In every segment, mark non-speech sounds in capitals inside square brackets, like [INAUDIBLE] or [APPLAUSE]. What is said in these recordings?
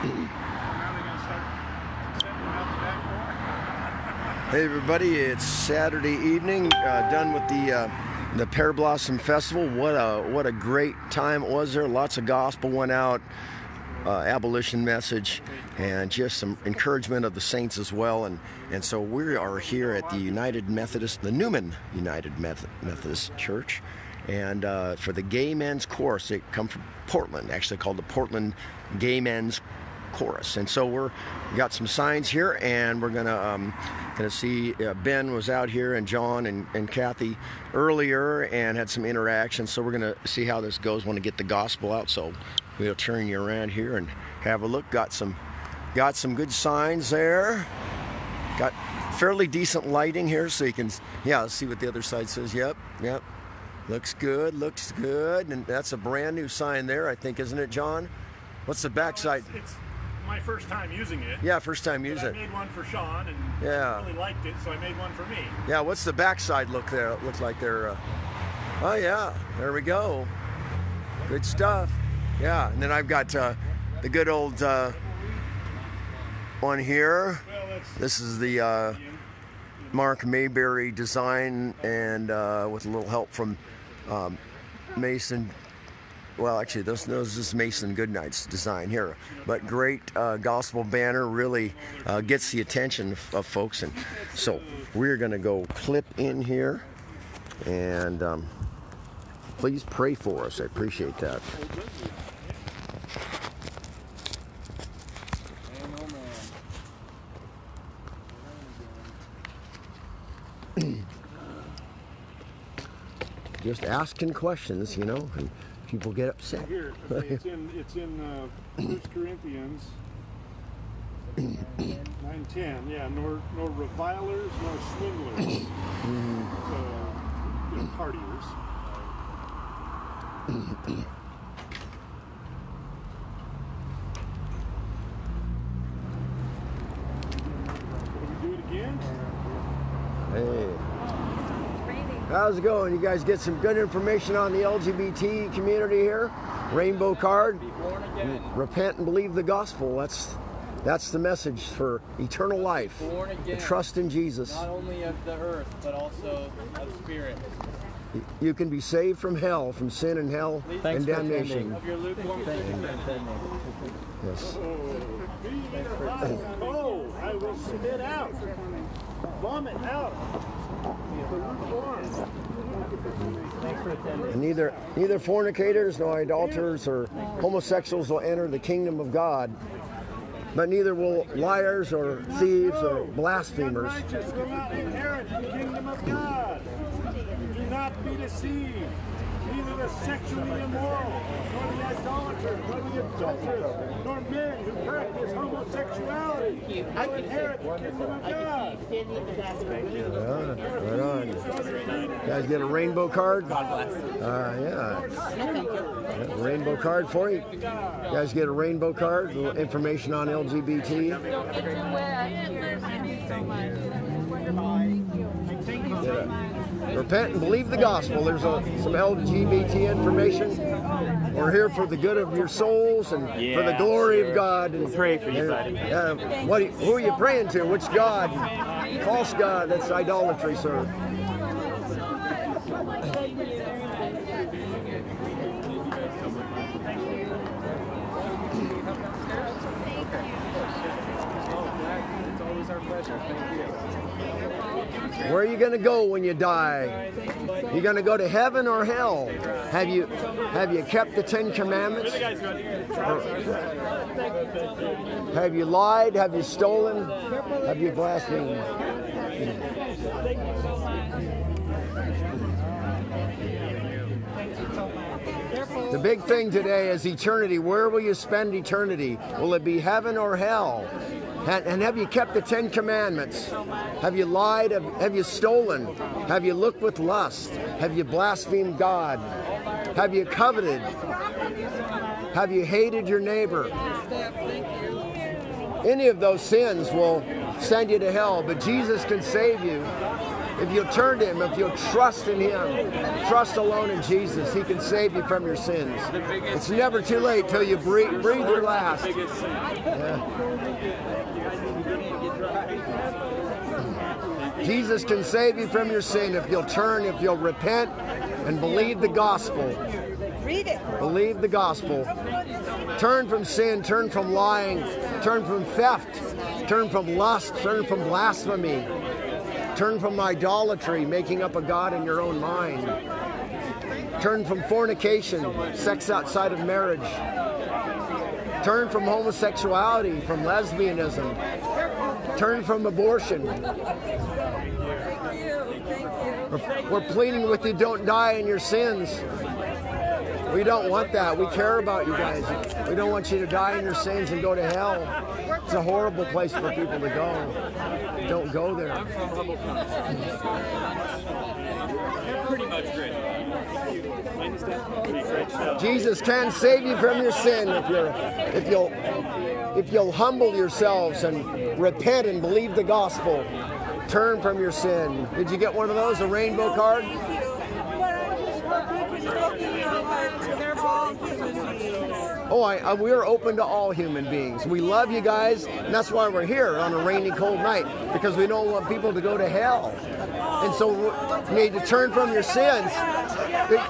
Hey everybody, it's Saturday evening. Uh, done with the uh, the Pear Blossom Festival. What a what a great time it was there. Lots of gospel went out, uh, abolition message, and just some encouragement of the saints as well. And and so we are here at the United Methodist, the Newman United Methodist Church, and uh, for the Gay Men's Chorus. They come from Portland, actually called the Portland Gay Men's chorus. And so we're we got some signs here, and we're gonna um, gonna see uh, Ben was out here, and John and, and Kathy earlier, and had some interaction. So we're gonna see how this goes. Want to get the gospel out, so we'll turn you around here and have a look. Got some got some good signs there. Got fairly decent lighting here, so you can yeah see what the other side says. Yep, yep. Looks good, looks good, and that's a brand new sign there, I think, isn't it, John? What's the backside? It's, it's my first time using it. Yeah, first time using I made one for Sean, and Yeah. really liked it, so I made one for me. Yeah, what's the backside look there? It looks like they're. Uh, oh yeah, there we go. Good stuff. Yeah, and then I've got uh, the good old uh, one here. This is the uh, Mark Mayberry design, and uh, with a little help from um, Mason. Well, actually, this, this is Mason Goodnight's design here. But great uh, gospel banner really uh, gets the attention of, of folks. And so we're going to go clip in here. And um, please pray for us. I appreciate that. [CLEARS THROAT] Just asking questions, you know, and people get upset. here. It's in it's in uh, First Corinthians nine ten. Yeah, nor nor revilers nor swindlers, uh, you know, partiers. Will we do it again? Hey. How's it going? You guys get some good information on the LGBT community here? Rainbow card. born again. Repent and believe the gospel. That's that's the message for eternal life. Born The again. trust in Jesus. Not only of the earth, but also of spirit. You can be saved from hell, from sin and hell and damnation. Of your lukewarm thinking. Yes. Be either hot or cold, I will spit out, vomit out. Neither neither fornicators nor idolaters or homosexuals will enter the kingdom of God. But neither will liars or thieves or blasphemers. Do not be deceived. Neither the sexually immoral, nor the idolater, nor the adulterers, nor men who practice homosexuality will inherit the kingdom of God. Yeah, right on. You guys get a rainbow card? God bless. Uh, yeah. Yeah, Rainbow card for you. You guys get a rainbow card, a little information on LGBT. Repent and believe the gospel. There's a, some LGBT information. We're here for the good of your souls and for the glory sure. of God. And, pray for you, buddy. uh, what, who are you praying to? Which God? False God. That's idolatry, sir. It's always our pleasure. Thank you. Where are you going to go when you die? You going to go to heaven or hell? Have you have you kept the Ten Commandments? Have you lied? Have you stolen? Have you blasphemed? The big thing today is eternity. Where will you spend eternity? Will it be heaven or hell? And, and have you kept the Ten Commandments? Have you lied? Have, have you stolen? Have you looked with lust? Have you blasphemed God? Have you coveted? Have you hated your neighbor? Any of those sins will send you to hell, but Jesus can save you if you'll turn to Him, if you'll trust in Him, trust alone in Jesus, He can save you from your sins. It's never too late till you breathe, breathe your last. Yeah. Jesus can save you from your sin if you'll turn, if you'll repent and believe the gospel. Read it. Believe the gospel. Turn from sin, turn from lying, turn from theft, turn from lust, turn from blasphemy, turn from idolatry, making up a God in your own mind. Turn from fornication, sex outside of marriage. Turn from homosexuality, from lesbianism. Turn from abortion. We're, we're pleading with you, don't die in your sins. We don't want that. We care about you guys. We don't want you to die in your sins and go to hell. It's a horrible place for people to go. Don't go there. Pretty much great. Jesus can save you from your sin if you're if you'll if you'll humble yourselves and repent and believe the gospel. Turn from your sin. Did you get one of those? A rainbow card? Oh, I, uh, I, we're open to all human beings. We love you guys, and that's why we're here on a rainy, cold night because we don't want people to go to hell. And so you need to turn from your sins.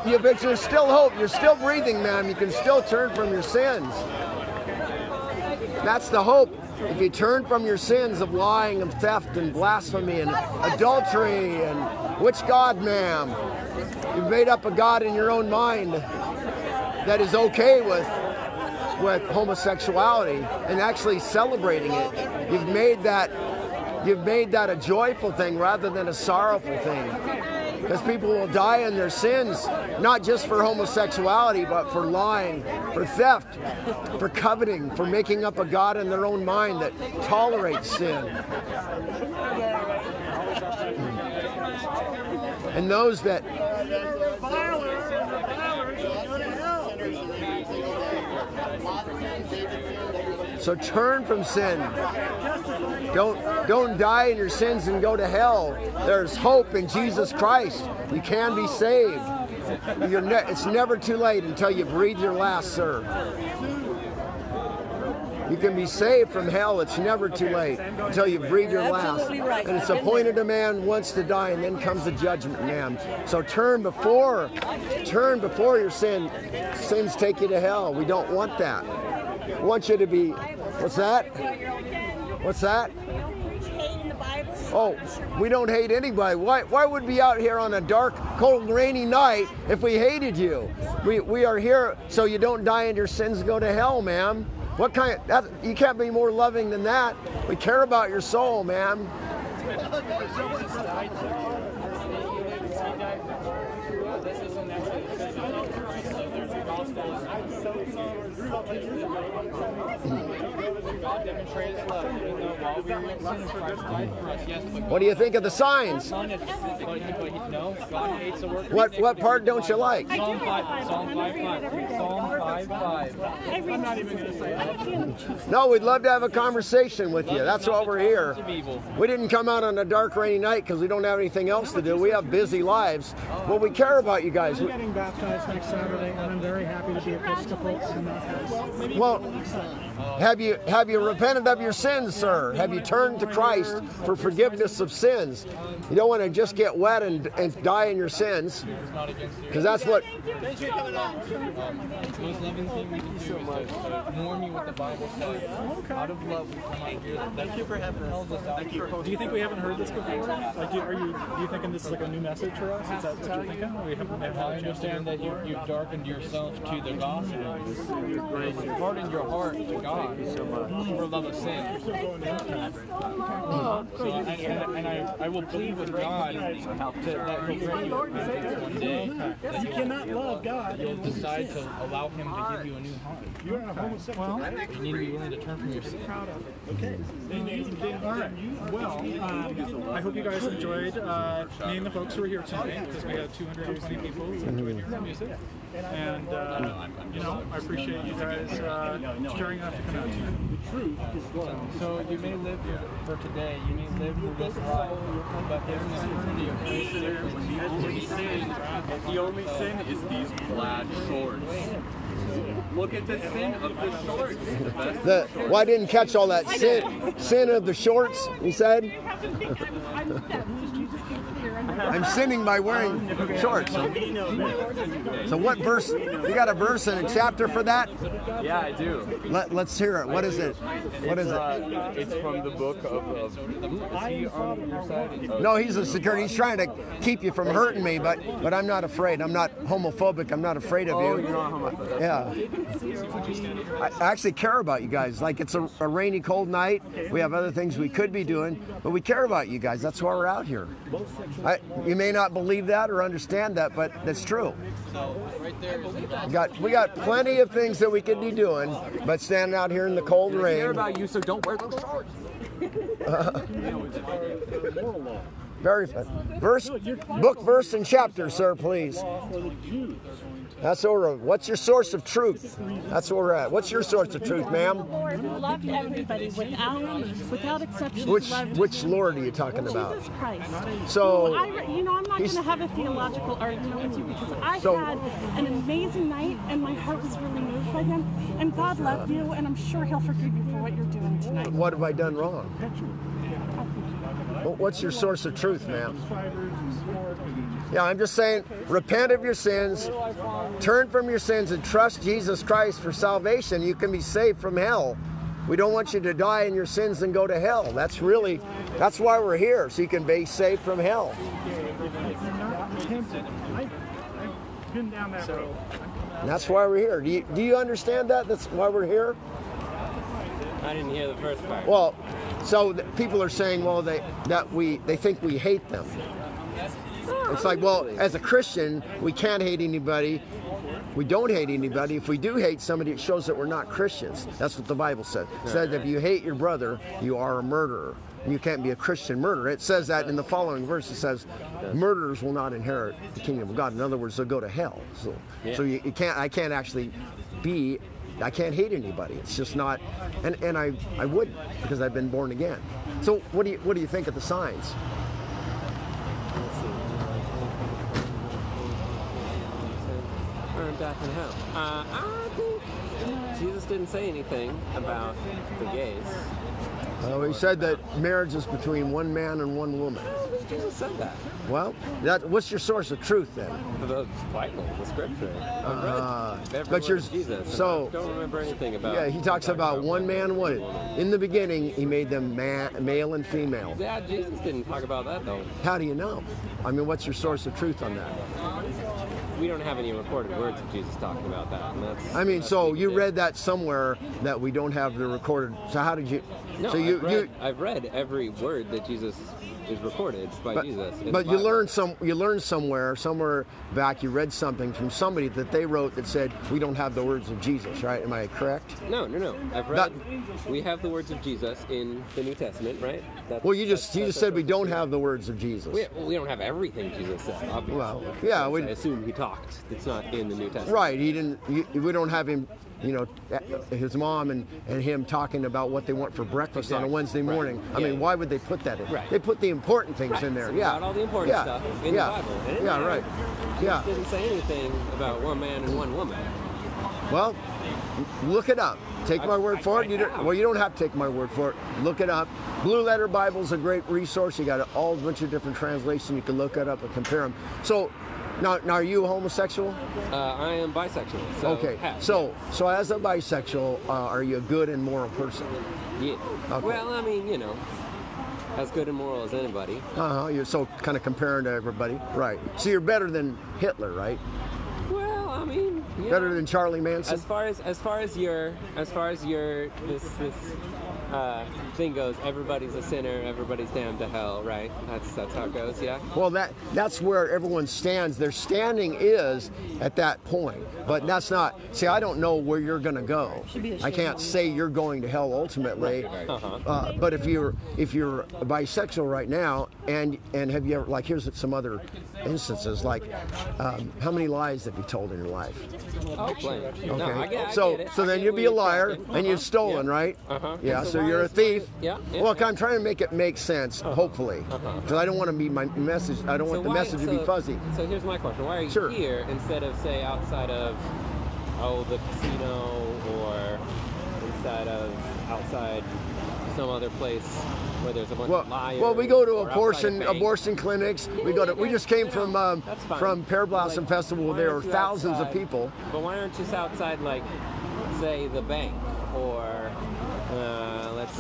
You, but there's still hope. You're still breathing, ma'am. You can still turn from your sins. That's the hope. If you turn from your sins of lying and theft and blasphemy and adultery and which God, ma'am? You've made up a God in your own mind that is okay with with homosexuality and actually celebrating it. You've made that you've made that a joyful thing rather than a sorrowful thing. Because people will die in their sins, not just for homosexuality, but for lying, for theft, for coveting, for making up a God in their own mind that tolerates sin. And those that So turn from sin. Don't don't die in your sins and go to hell. There's hope in Jesus Christ. You can be saved. Ne it's never too late until you breathe your last, sir. You can be saved from hell. It's never too late until you breathe your last. And it's appointed a man once to die, and then comes the judgment, man. So turn before, turn before your sin. Sins take you to hell. We don't want that. Want you to be. What's that? What's that? Oh, we don't hate anybody. Why, why would we be out here on a dark, cold, rainy night if we hated you? We, we are here so you don't die and your sins go to hell, ma'am. What kind? That, you can't be more loving than that. We care about your soul, ma'am. C'est pas. What do you think of the signs? What what part don't you like? Psalm 5, Psalm 5, 5. Psalm 5, 5. I'm not even going to say that. No, we'd love to have a conversation with you. That's why we're here. We didn't come out on a dark, rainy night because we don't have anything else to do. We have busy lives. Well, we care about you guys. I'm getting baptized next Saturday, and I'm very happy to be Episcopal in that house. Well, have you have you repented of your sins, sir? Have you turned to Christ for forgiveness of sins? You don't want to just get wet and, and die in your sins, because that's what. The most loving thing we can do is to warm you what the Bible says. Out of love, we come out here. Thank you for having us. Do you think we haven't heard this before? Like, do, are you are you thinking this is like a new message for us? Is that what you're thinking? We haven't, haven't I had a chance to hear understand that you you've darkened yourself to the gospel. You've hardened your heart to God for love of sin. So, and, and, and I, I will plead with God to, that He'll grant you repentance one day. You cannot love God. you'll decide to allow Him to give you a new heart. You're a homosexual. Well, You need to be willing to turn from your sin. Okay. Then, then, then, All right. Well, um, I hope you guys enjoyed uh, meeting the folks who were here tonight because we had 220 people who enjoyed your music. And, uh, you know, I appreciate you guys uh, caring enough to come out here. So you may live for today, you may live for this life, but there's an eternity of grace difference. The only sin is these plaid shorts. Look at the sin of the shorts. The well, I didn't catch all that sin, sin of the shorts. He said, "I'm sinning by wearing shorts." So, what verse? You got a verse and a chapter for that? Yeah, I do. Let, let's hear it. What is it? What is it? uh, it's from the book of. of is he on your side? No, he's a security. He's trying to keep you from hurting me, but but I'm not afraid. I'm not homophobic. I'm not afraid of Oh, you. you're not homophobic. Yeah. I I actually care about you guys. Like it's a, a rainy, cold night. We have other things we could be doing, but we care about you guys. That's why we're out here. I, you may not believe that or understand that, but that's true. We got we got plenty of things that we could be doing, but standing out here in the cold I care about you, so don't wear those shorts. [LAUGHS] Very fun. Verse, book, verse, and chapter, sir, please. That's what we're. What's your source of truth? That's where we're at. What's your source of truth, ma'am? Lord loved everybody without without exception. Which which Lord are you talking about? Jesus Christ. So- I, you know, I'm not going to have a theological argument with you because I So- had an amazing night and my heart was really moved by him. And God loved you, and I'm sure He'll forgive you for what you're doing tonight. What have I done wrong? What's your source of truth, ma'am? Yeah, I'm just saying, repent of your sins, turn from your sins, and trust Jesus Christ for salvation. You can be saved from hell. We don't want you to die in your sins and go to hell. That's really, that's why we're here, so you can be saved from hell. I've been down that road. That's why we're here. Do you, do you understand that? That's why we're here? I didn't hear the first part. Well, so th- people are saying, well, they that we they think we hate them. It's like, well, as a Christian, we can't hate anybody. We don't hate anybody. If we do hate somebody, it shows that we're not Christians. That's what the Bible says. It said if you hate your brother, you are a murderer. You can't be a Christian murderer. It says that in the following verse. It says, murderers will not inherit the kingdom of God. In other words, they'll go to hell. So, so you, you can't. I can't actually be. I can't hate anybody. It's just not. And and I I wouldn't because I've been born again. So what do you what do you think of the signs? Or death and hell. Uh, I think Jesus didn't say anything about the gays. Uh, he said that marriage is between one man and one woman. Jesus said that. Well, that what's your source of truth then? The Bible, the scripture. Uh, but you're- Jesus. so- I don't remember anything about. Yeah, he talks about one man, one. In the beginning, he made them ma- male and female. Yeah, Jesus didn't talk about that though. How do you know? I mean, what's your source of truth on that? We don't have any recorded words of Jesus talking about that. And that's, I mean, that's so you did. read that somewhere that we don't have the recorded. So how did you? No, so you I've, read, you. I've read every word that Jesus is recorded by But, Jesus. but you learned some. You learned somewhere, somewhere back. You read something from somebody that they wrote that said we don't have the words of Jesus. Right? Am I correct? No, no, no. I've read. That- we have the words of Jesus in the New Testament, right? That's, Well, you just that's- you that's just said we don't have the words of Jesus. We, we don't have everything Jesus said, obviously. Well, yeah, we- I assume he talked. It's not in the New Testament. Right. He didn't. You, we don't have him. You know, his mom and, and him talking about what they want for breakfast on a Exactly. Wednesday Right. morning. I Yeah. mean, why would they put that in? Right. They put the important things in there. Right. Yeah. About all the important yeah. stuff in the yeah. Bible. And Yeah. Right. Yeah. didn't say anything about one man and one woman. Well, look it up. Take my word for it. You don't, well, you don't have to take my word for it. Look it up. Blue Letter Bible is a great resource. You got all a bunch of different translations. You can look it up and compare them. So, now, now are you homosexual? Uh, I am bisexual. So okay. half, So, so as a bisexual, uh, are you a good and moral person? yeah. Okay. Well, I mean, you know, as good and moral as anybody. Uh huh. You're so kind of comparing to everybody, right? So you're better than Hitler, right? Well, I mean, Better know, than Charlie Manson. as far as as far as your as far as your this this uh, thing goes, everybody's a sinner, everybody's damned to hell, right? That's that's how it goes, yeah. Well, that that's where everyone stands. Their standing is at that point, but that's not. See, I don't know where you're going to go. I can't say you're going to hell ultimately. Uh, but if you're if you're bisexual right now, and and have you ever like here's some other instances like um, how many lies have you told in your life? Oh. Okay. No, I get, I so so then you'd be a liar and you've Uh-huh. stolen, Yeah. right? Uh-huh. Yeah. So So you're a thief. Yeah, yeah, Look, yeah. I'm trying to make it make sense. Hopefully, because I don't want to be my message. I don't So want the why- message to be fuzzy. So here's my question: Why are you Sure. here instead of say outside of oh the casino or inside of outside some other place where there's a bunch Well, of liars? well, we go to abortion abortion clinics. We go to. We just came from um, from Pear Blossom Like, Festival. There you thousands of people. But why aren't you outside, like, say, the bank or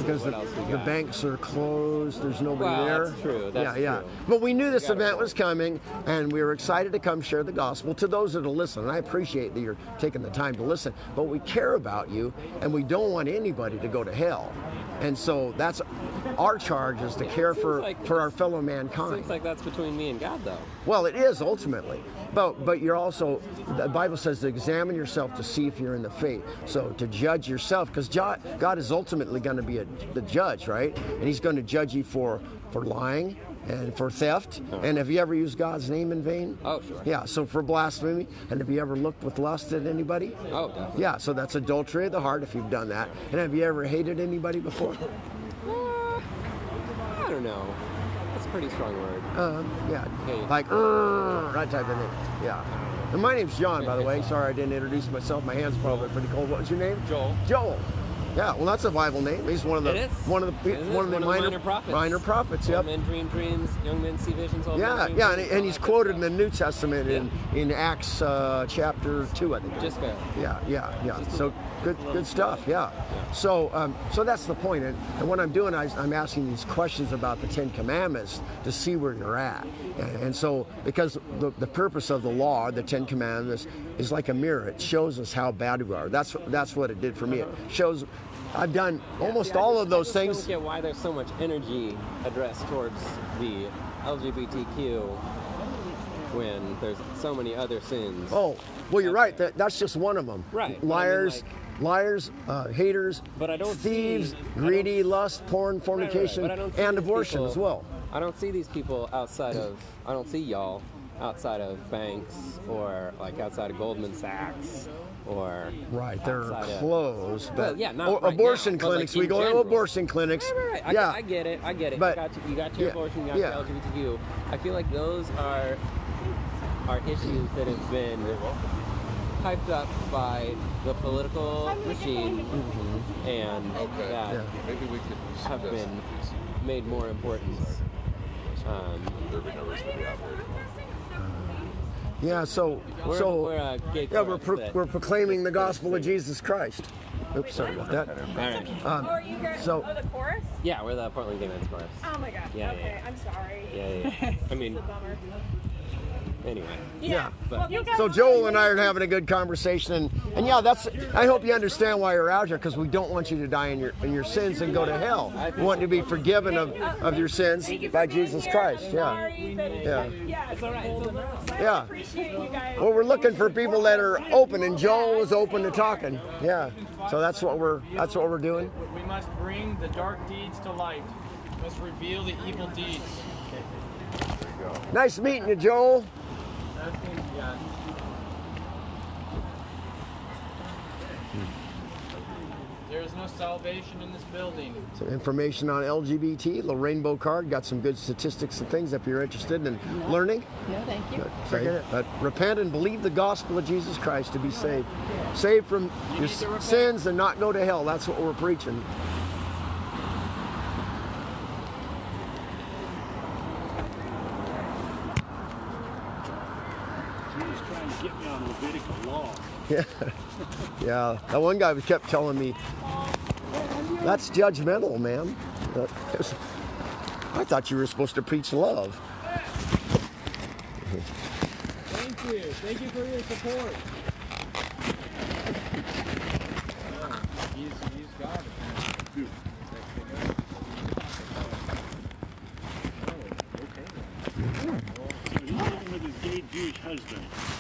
Because the, the banks are closed. There's nobody Well, there. that's true, that's yeah, yeah. true. But we knew this event was coming, and we were excited to come share the gospel to those that will listen. And I appreciate that you're taking the time to listen. But we care about you, and we don't want anybody to go to hell. And so that's our charge is to care for like for our fellow mankind. Seems like that's between me and God, though. Well, it is ultimately, but but you're also the Bible says to examine yourself to see if you're in the faith. So to judge yourself, because God is ultimately going to be a, the judge, right? And He's going to judge you for for lying and for theft. And have you ever used God's name in vain? Oh, sure. Yeah. So for blasphemy, and have you ever looked with lust at anybody? Oh, definitely. Yeah. So that's adultery of the heart if you've done that. And have you ever hated anybody before? [LAUGHS] Uh, I don't know. That's a pretty strong word. Um, yeah, Okay. like that type of thing. Yeah. And my name's John, by the way. Sorry I didn't introduce myself. My hand's probably pretty cold. What was your name? Joel. Joel. Yeah, well, that's a Bible name. He's one of the one of the It is. one of the minor, prophets. minor prophets. Old Yep. men dream dreams, young men see visions. Yeah, men yeah, and, and he's quoted in the New Testament in, in Acts uh, chapter two, I think. Just go. Yeah, yeah, yeah. So good, good stuff. Yeah. So, um, so that's the point. And, and what I'm doing, I, I'm asking these questions about the Ten Commandments to see where you're at. And, and so, because the, the purpose of the law, the Ten Commandments, is like a mirror. It shows us how bad we are. That's that's what it did for me. It shows. I've done almost See, all just- of those things. I just don't get why there's so much energy addressed towards the LGBTQ when there's so many other sins. Oh, well, you're right. That, that's just one of them. Right, but I mean, Liars, like- liars, uh, haters, But I don't thieves, see- greedy, don't- lust, porn, Right, right, fornication, don't see and abortion people- as well. I don't see these people outside of. I don't see y'all outside of banks or like outside of Goldman Sachs or Right, they're outside of- closed. But Well, yeah, not or right abortion now, but, like, clinics. we go general. to abortion clinics. Right, right, right. Yeah, I, I get it. I get it. But- you, got, to, you got your yeah, abortion. You got yeah. your LGBTQ. I feel like those are are issues that have been hyped up by the political machine and that Yeah. Maybe we could have been made more important. Um, yeah. So, we're, so we're a gay yeah, we're pro- we're proclaiming the gospel of Jesus Christ. Oops, sorry about that. All right. Um, oh, are you guys? so- oh, the chorus? Yeah, we're the Portland Gay Men's Chorus. Oh my god. Yeah, okay, yeah. I'm sorry. Yeah, yeah. [LAUGHS] yeah. I mean, It's a bummer. Anyway. Yeah. But- you So Joel and I are having a good conversation, and, and yeah, that's. I hope you understand why you're out here, because we don't want you to die in your in your sins and go to hell. We want you to be forgiven of, of your sins Thank you for by Jesus. Christ. Yeah. Yeah. Yeah. It's all right. I Yeah. appreciate you guys. Well, we're looking for people that are open, and Joel was open to talking. Yeah. So that's what we're that's what we're doing. We must bring the dark deeds to light. We must reveal the evil deeds. Nice meeting you, Joel. Yeah. There is no salvation in this building. Some information on LGBT, the rainbow card. Got some good statistics and things if you're interested in learning. No, thank you. Okay. But repent and believe the gospel of Jesus Christ to be saved. Saved from your need to repent. sins and not go to hell. That's what we're preaching. [LAUGHS] Yeah. yeah. That one guy kept telling me, that's judgmental, man. I thought you were supposed to preach love. Thank you. Thank you for your support.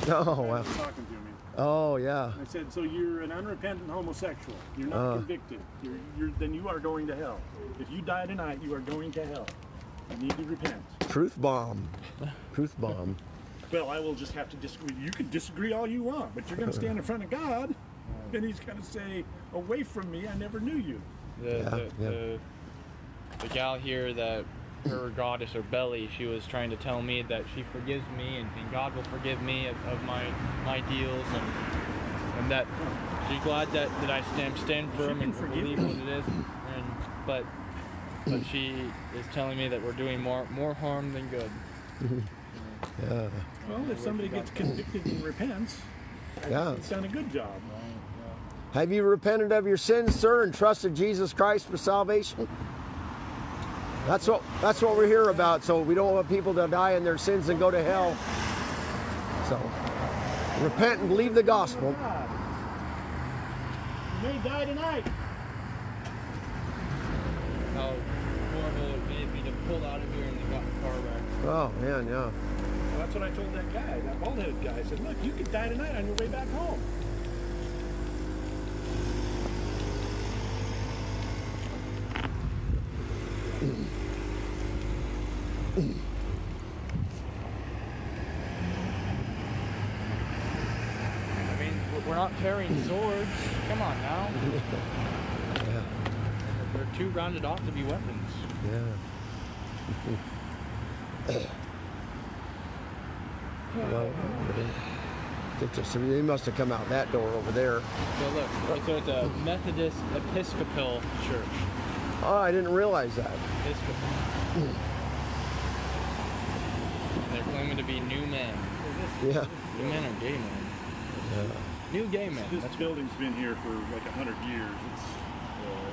[LAUGHS] Oh, wow was talking to me. Oh, yeah. I said, so you're an unrepentant homosexual. You're not Uh. convicted. You're, you're, then you are going to hell. If you die tonight, you are going to hell. You need to repent. Truth bomb. Truth bomb. Well, I will just have to disagree. You can disagree all you want, but you're going to stand in front of God, and He's going to say, "Away from me, I never knew you." The, Yeah, the, yeah. the, the gal here that her goddess or belly, she was trying to tell me that she forgives me and, and God will forgive me of, of my my deals and and that she's glad that, that I stand stand firm and forgive believe what it is. And but but she is telling me that we're doing more more harm than good. [LAUGHS] Yeah. Well, if somebody gets convicted and repents, Yeah. it's done a good job. Have you repented of your sins, sir, and trusted Jesus Christ for salvation? That's what that's what we're here about. So we don't want people to die in their sins and go to hell. So repent and believe the gospel. You may die tonight. How horrible it may be to pull out of here and they got in car wreck. Oh man, yeah. Well, that's what I told that guy, that bald-headed guy. I said, "Look, you could die tonight on your way back home." I mean, we're- we're not carrying swords. Come on now. Yeah. They're rounded off to be weapons. Yeah. well, I think there's they must have come out that door over there. So look, so it's a Methodist Episcopal church. Oh, I didn't realize that. Episcopal. They're claiming to be new men. Yeah. New men or gay men? yeah. New gay men. This That's building's been here for like a hundred years. It's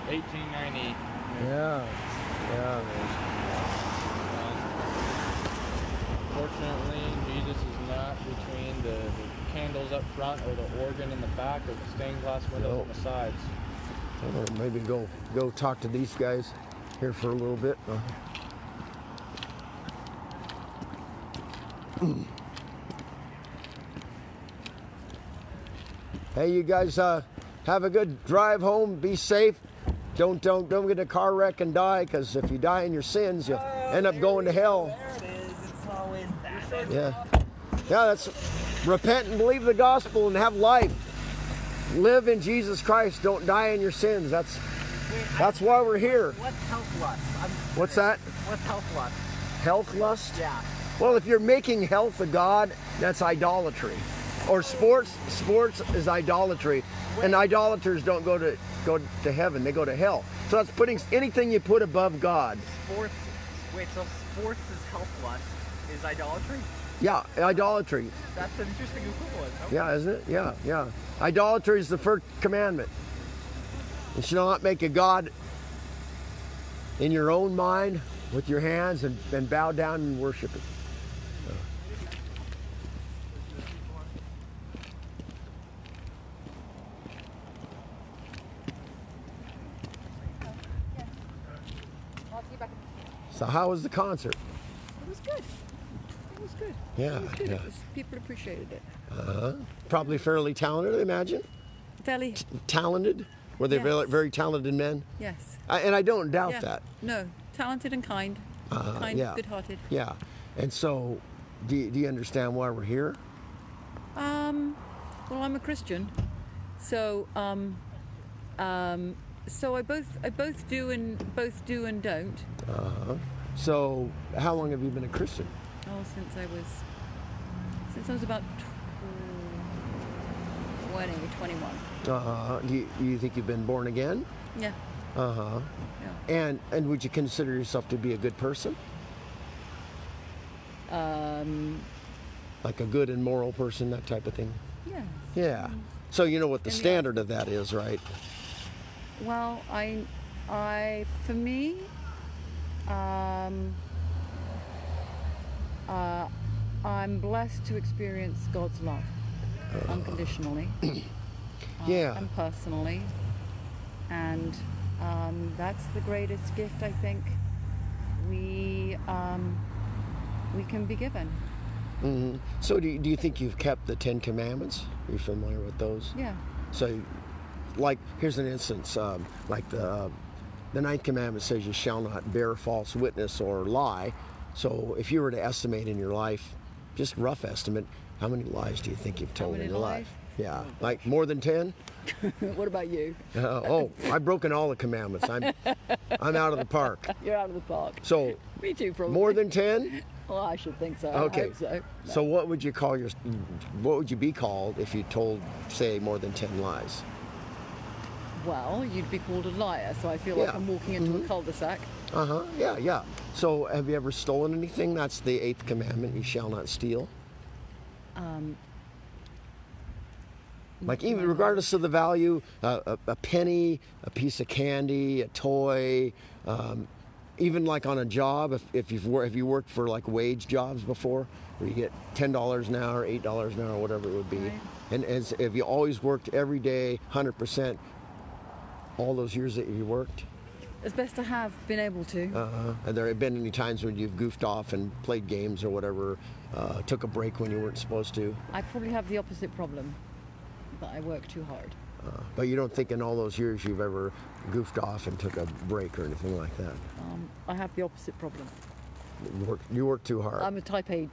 1890. Yeah. Yeah. man. Fortunately, Jesus is not between the, the candles up front or the organ in the back or the stained glass windows No. on the sides. I don't know, maybe go go talk to these guys here for a little bit. Uh, [CLEARS THROAT] hey, you guys, uh, have a good drive home. Be safe. Don't don't don't get in a car wreck and die. Because if you die in your sins, you end up going to hell. There it is. It's always that. Yeah. Yeah, that's repent and believe the gospel and have life. Live in Jesus Christ. Don't die in your sins. That's that's why we're here. What's health lust? I'm, What's that? what's health lust? Health lust? Yeah. Well, if you're making health a god, that's idolatry. Or sports, sports is idolatry. And idolaters don't go to go to heaven, they go to hell. So that's putting anything you put above God. Sports. Wait, so sports is health lust. Is idolatry? Yeah, idolatry. That's an interesting equivalent. Okay. Yeah, isn't it? Yeah, yeah. Idolatry is the first commandment. You shall not make a God in your own mind with your hands and, and bow down and worship it. How was the concert? It was good. It was good. Yeah, It was good. yeah. It was, people appreciated it. Uh-huh. probably fairly talented, I imagine. Fairly, Talented? Were they Yes. very, very talented men? yes. I, and I don't doubt yeah. that. No, talented and kind. Uh, kind, yeah. good-hearted. Yeah. And so, do you, do you understand why we're here? Um, well, I'm a Christian, so um, um, so I both I both do and both do and don't. Uh-huh. So, how long have you been a Christian? Oh, since I was since I was about tw- 20, 21. Uh-huh. Do you, you think you've been born again? Yeah, Uh-huh. yeah. And and would you consider yourself to be a good person? Um, Like a good and moral person, that type of thing? yeah. Yeah. So you know what the- standard of that is, right? Well, I, I, for me, um, uh, I'm blessed to experience God's love unconditionally [CLEARS THROAT] uh, Yeah. and personally, and um, that's the greatest gift I think we um, we can be given. Mm-hmm. So do you, do you think you've kept the Ten Commandments? Are you familiar with those? Yeah. So, like, here's an instance. Um, like the uh, the ninth commandment says, "You shall not bear false witness or lie." So, if you were to estimate in your life, just rough estimate, how many lies do you think you've told in your life? Yeah, like more than ten. [LAUGHS] what about you? Uh, oh, I've broken all the commandments. I'm I'm out of the park. [LAUGHS] You're out of the park. So, [LAUGHS] Me too, probably. more than ten. Well, I should think so. Okay. so. So, what would you call your? What would you be called if you told, say, more than ten lies? Well, you'd be called a liar, so I feel like I'm walking into a cul-de-sac. Uh huh. Yeah, yeah. So, have you ever stolen anything? That's the eighth commandment. You shall not steal. Um, Like even regardless of the value, uh, a, a penny, a piece of candy, a toy, um, even like on a job. If, if you've wor- if you worked for like wage jobs before, where you get ten dollars an hour, eight dollars an hour, whatever it would be, Right. and as if you always worked every day, hundred percent, all those years that you worked. As best I have been able to. Uh, and there have been any times when you've goofed off and played games or whatever, uh, took a break when you weren't supposed to. I probably have the opposite problem, that I work too hard. Uh, but you don't think in all those years you've ever goofed off and took a break or anything like that. Um, I have the opposite problem. You work, you work too hard. I'm a type A,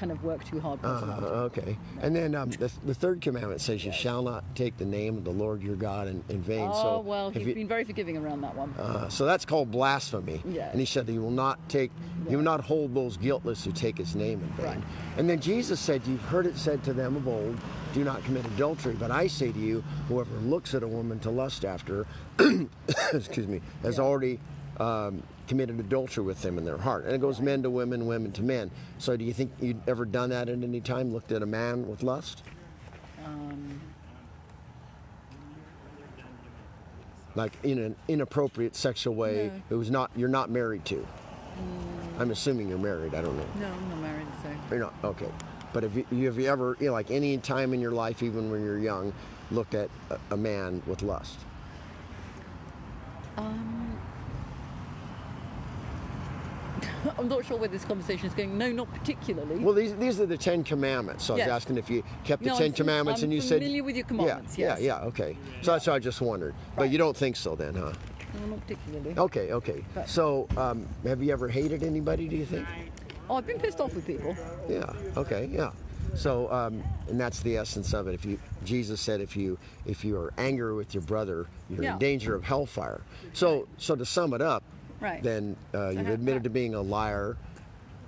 kind of work too hard. Uh, okay. And then um, the, the third commandment says, You shall not take the name of the Lord your God in, in vain. oh, so well, he's you- been very forgiving around that one. uh, so that's called blasphemy. Yeah. And he said, You will not take, you will not hold those guiltless who take his name in vain. Right. And then Jesus said, You've heard it said to them of old, do not commit adultery. But I say to you, whoever looks at a woman to lust after, her, [COUGHS] excuse me, has already um, committed adultery with them in their heart. And it goes men to women, women to men. So do you think you'd ever done that at any time? Looked at a man with lust? Um, like in an inappropriate sexual way No. it was not you're not married to i'm assuming you're married i don't know no, I'm not married, so. you're not okay but if you, have you ever you know, like any time in your life even when you're young looked at a, a man with lust Um, I'm not sure where this conversation is going. No, not particularly. well these, these are the ten commandments so i was asking if you kept the No, 10 I'm commandments I'm and you said familiar with your commandments, yeah yes. yeah yeah okay so that's what i just wondered but you don't think so then huh no, not particularly. okay okay But- so um, have you ever hated anybody do you think Oh, I've been pissed off with people. Yeah. Okay. Yeah. So, um, and that's the essence of it. If you, Jesus said, if you, if you are angry with your brother, you're Yeah. in danger of hellfire. So, so to sum it up, Right. then uh, you've admitted to being a liar,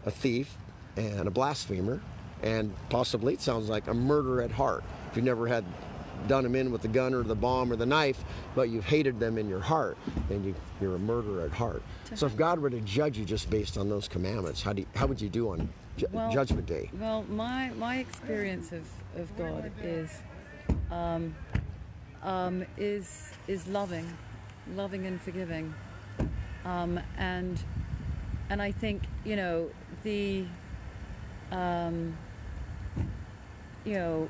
a thief, and a blasphemer, and possibly it sounds like a murderer at heart. If you never had done them in with the gun or the bomb or the knife, but you've hated them in your heart, then you, you're a murderer at heart. So if God were to judge you just based on those commandments, how do you, how would you do on ju- Well, Judgment Day? Well, my my experience of, of God is um, um, is is loving, loving and forgiving, um, and and I think you know the um, you know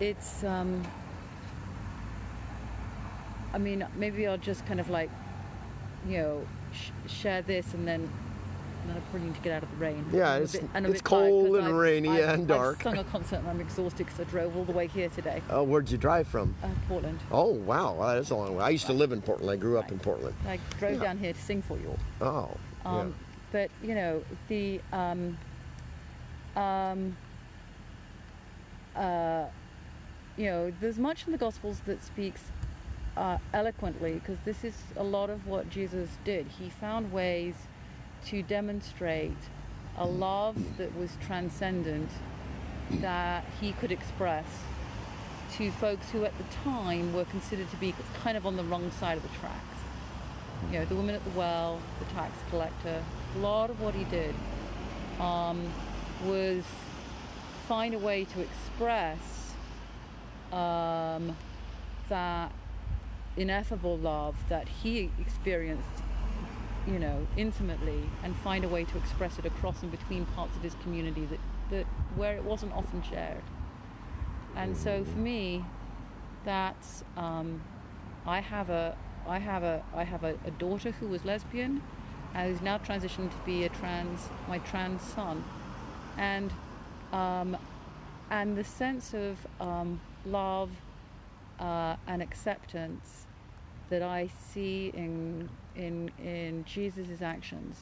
it's um, I mean maybe I'll just kind of like you know sh- share this and then and then I'm to get out of the rain. Yeah, it's- bit- and it's bit tired 'cause cold and I've- rainy I've- and dark. I've sung a concert and I'm exhausted because I drove all the way here today. Oh, where'd you drive from? Uh, Portland. Oh, wow, well, that is a long way. I used to live in Portland. I grew up in Portland. I drove Yeah. down here to sing for you all. Oh, Um, But you know the um, um, uh, you know there's much in the Gospels that speaks uh, eloquently because this is a lot of what Jesus did. He found ways to demonstrate a love that was transcendent that he could express to folks who at the time were considered to be kind of on the wrong side of the tracks. You know, the woman at the well, the tax collector, a lot of what he did um, was find a way to express um, that ineffable love that he experienced, you know, intimately, and find a way to express it across and between parts of his community that, that where it wasn't often shared. And so for me, that's um, I have a I have a I have a, a daughter who was lesbian, uh, who's now transitioned to be a trans, my trans son, and um, and the sense of um, love uh, and acceptance that I see in in in Jesus' actions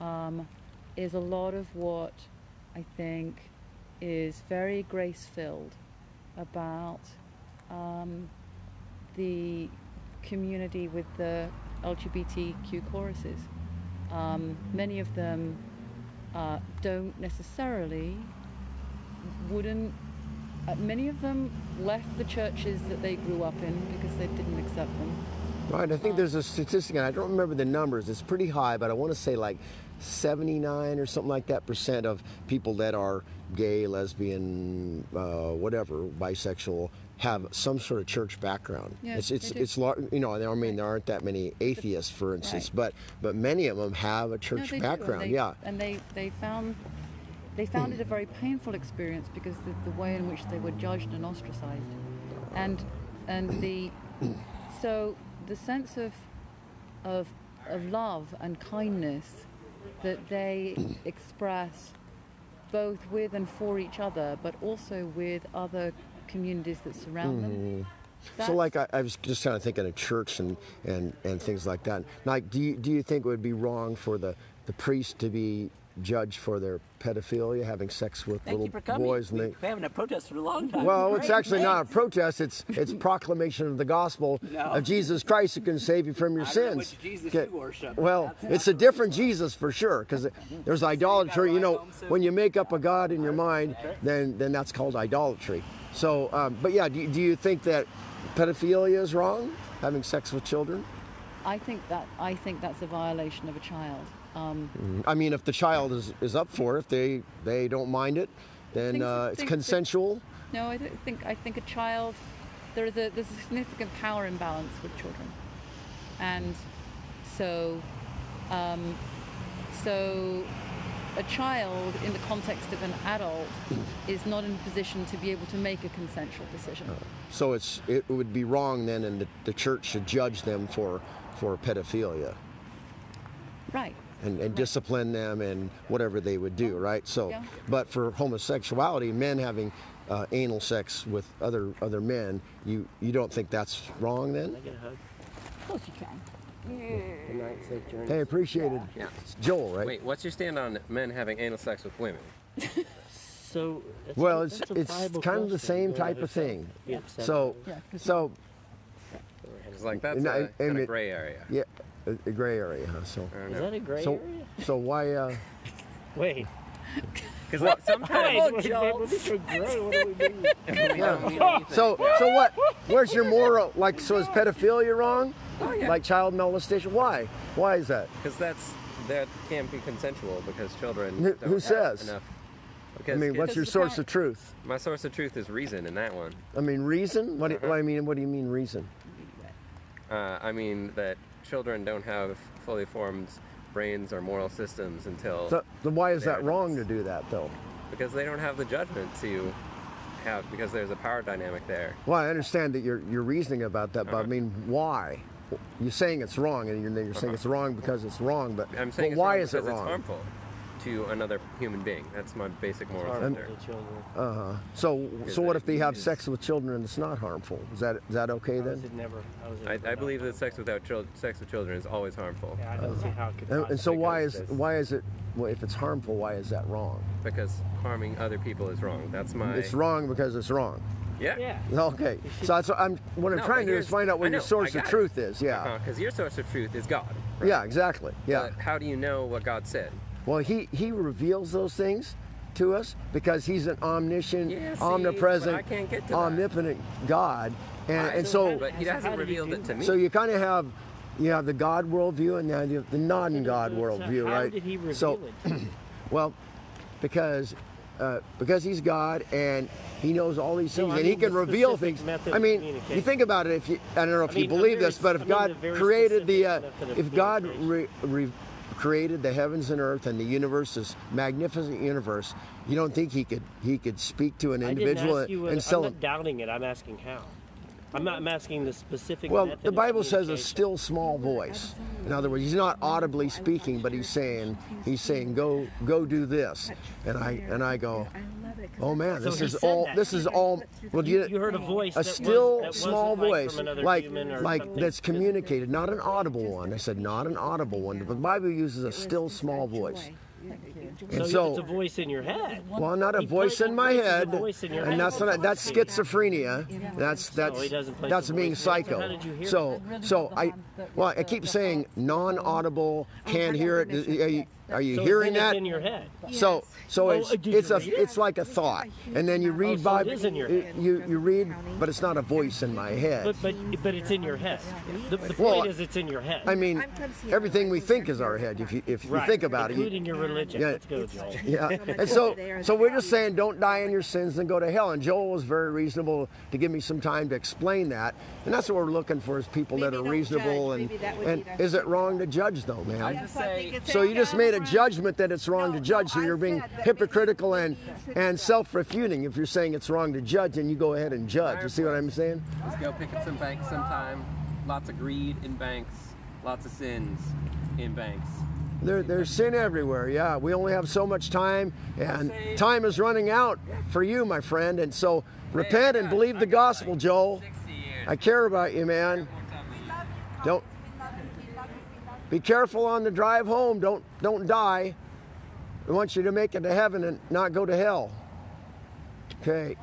um, is a lot of what I think is very grace filled about um, the community with the LGBTQ choruses. Um, many of them uh, don't necessarily, wouldn't, many of them left the churches that they grew up in because they didn't accept them. Right. I think there's a statistic, and I don't remember the numbers. It's pretty high, but I want to say like 79 or something like that percent of people that are gay, lesbian, uh, whatever, bisexual, have some sort of church background. Yeah, it's it's it's lar- you know I mean there aren't that many atheists, for instance, but but many of them have a church they do, and background. they- yeah. and they they found they found it a very painful experience because the, the way in which they were judged and ostracized, and and the [COUGHS] so the sense of of of love and kindness that they [COUGHS] express both with and for each other, but also with other communities that surround them. Mhm. So, That's- like, I, I was just kind of thinking of church and, and, and things like that. Like, do you, do you think it would be wrong for the, the priest to be judged for their pedophilia, having sex with Thank little you for coming. boys? And we, they, we haven't had protest for a long time. well, it's Great. actually not a [LAUGHS] protest. It's it's proclamation of the gospel No. of Jesus Christ who can save you from your I don't know sins. which Jesus Okay. you worship. Well, it's a different Jesus for sure, because there's idolatry. You know, when you make up a god in your mind, then then that's called idolatry. So, um, but yeah, do, you- do you think that pedophilia is wrong, having sex with children? I think that I think that's a violation of a child. Um, I mean, if the child is, is up for it, if they they don't mind it, then Things- uh, it's things- consensual. No, I think. I think a child. There is a there's a significant power imbalance with children, and so, um, so a child in the context of an adult [CLEARS THROAT] is not in a position to be able to make a consensual decision. So it's it would be wrong then, and the, the church should judge them for for pedophilia. Right. And, and discipline them and whatever they would do, right? So, Yeah. but for homosexuality, men having uh, anal sex with other other men, you you don't think that's wrong then? Of course you can. Good night, safe journey. Hey, appreciate it. Yeah. It's Joel, right? Wait, what's your stand on men having anal sex with women? So, that's well, a- it's it's viable kind of the question. same Go type of thing. Yeah. So, Yeah, 'cause- so It's like that's And I- a and kind it- of gray area. yeah, a, a gray area, huh? So, Is that a gray so area? so why? Uh, Wait. Because like Wait, sometimes what, what, what is gray? What do we mean? [LAUGHS] we don't mean so so what? Where's your moral? Like, so is pedophilia wrong? Oh, yeah. Like child molestation? Why? Why is that? Because that's that can't be consensual because children. Who- don't who have says? Enough. I mean, what's your source of truth? my source of truth is reason in that one. I mean, reason? What do, Uh-huh. what I mean, what do you mean reason? Uh, I mean that children don't have fully formed brains or moral systems until So, then why is that wrong to do that, though? because they don't have the judgment to have because there's a power dynamic there. Well, I understand that you're you're reasoning about that, but I Uh-huh. mean, why? You're saying it's wrong, and you're, you're saying Uh-huh. it's wrong because it's wrong, but, I'm saying but why wrong is it wrong? It's harmful to another human being. That's my basic moral Harmful center. to children. Uh huh. So, so what if they have sex with children and it's not harmful? Is that is that okay How is then? it never? How is it I, I believe that sex without chil- sex with children is always harmful Yeah, I don't see how it could. And, and so why is because this- why is it? Well, if it's harmful, why is that wrong? because harming other people is wrong. That's my. It's wrong because it's wrong. Yeah. Yeah. Okay. So that's what I'm. What I'm No, trying to do is here's- find out I what your source I of got truth is. Yeah. Because your source of truth is God. Yeah. Exactly. Yeah. But how do you know what God said? Well, he he reveals those things to us because he's an omniscient, Yeah, see, omnipresent, but I can't get to that. omnipotent God, and and so but He so hasn't how revealed it to me. so you kind of have you have the God worldview and then you have the non-God So worldview, how right? did he reveal so it? to [CLEARS THROAT] well, because. Uh, because he's God and he knows all these No, things I and he can reveal things. I of mean, you think about it. If you, I don't know if I you mean, a believe very- this, but if I mean, God a very created the, uh, specific method of if God re, re, created the heavens and earth and the universe, this magnificent universe, you don't think he could he could speak to an I didn't individual ask you and, whether, and I'm sell not doubting it. I'm asking how. I'm not I'm asking the specific. Well, the Bible says a still small voice. In other words, he's not audibly speaking, but he's saying he's saying go go do this, and I and I go, oh man, this he is all that. this is all. Well, You, you heard a voice. a still wasn't small like voice, like like that's communicated, not an audible one. I said not an audible one, but the Bible uses a still small voice. And So, so, it's a voice in your head. well, not a He voice put- in my he a head, voice in your and head. that's not that's schizophrenia. That's that's he that's being voice. So how psycho. did you hear So so I well I keep saying non-audible, can't hear it. Are you, are you So hearing then that? In your head. So so Oh, it's did you it's a it? it's like a thought, and then you read oh, so it Bible. is in your head. You you read, but it's not a voice in my head. But but but it's in your head. The, the Well, point is, it's in your head. I mean, everything we think is our head. If you if you Right, think about it. you- including your religion. Yeah. Let's go, Joel. Yeah, and so so we're just saying don't die in your sins and go to hell. And Joel was very reasonable to give me some time to explain that, and that's what we're looking for is people that are reasonable. judge. And Maybe that would and is it wrong to judge though, man? I just say So you just made a judgment that it's wrong to judge. So you're being hypocritical and and self-refuting. If you're saying it's wrong to judge, and you go ahead and judge. You see what I'm saying? Let's go pick up some banks sometime. Lots of greed in banks. Lots of sins in banks. There, there's sin everywhere. Yeah, we only have so much time, and time is running out for you, my friend. And so, repent and believe the gospel, Joel. I care about you, man. Don't be careful on the drive home. Don't don't die. We want you to make it to heaven and not go to hell. Okay.